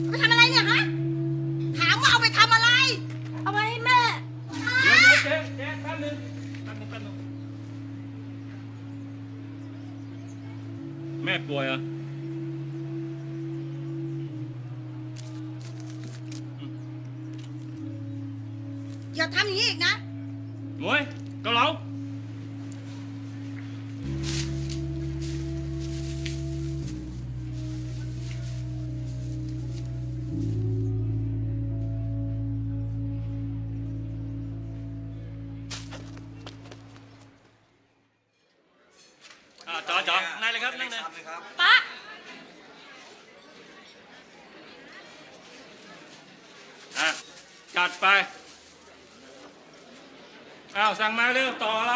เอาไปทำอะไรเนี่ยฮะ ถามว่าเอาไปทำอะไร เอาไปให้แม่เดี๋ยวเดี๋ยวเจ๊เจ๊แป๊บนึงแป๊บนึงแป๊บนึงแม่ป่วยเหรออย่าทำอย่างนี้อีกนะหมวยเกาเหลาอ่า ป๊าอะจัดไป อ้าว สั่งมาเร็วต่ออะไร